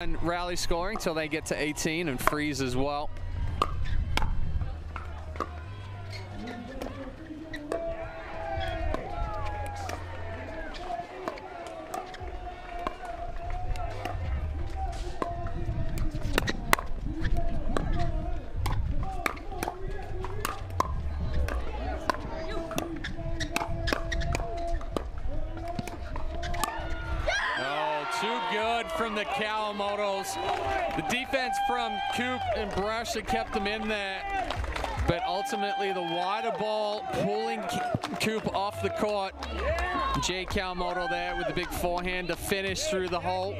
And rally scoring till they get to 18 and freeze as well. Too good from the Kawamotos. The defense from Coop and Brush that kept them in there. But ultimately, the wider ball pulling Coop off the court. Jay Kawamoto there with the big forehand to finish through the hole.